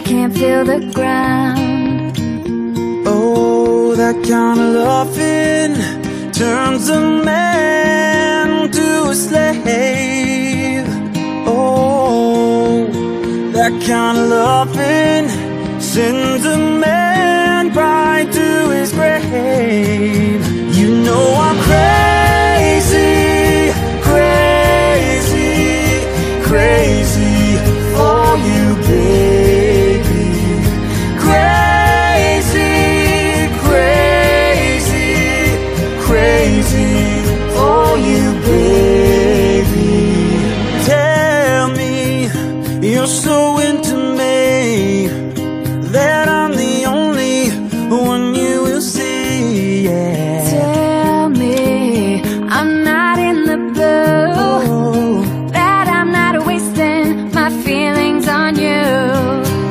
I can't feel the ground. Oh, that kind of loving Turns a man to a slave. Oh, that kind of loving Sends a man right to his grave. You're so into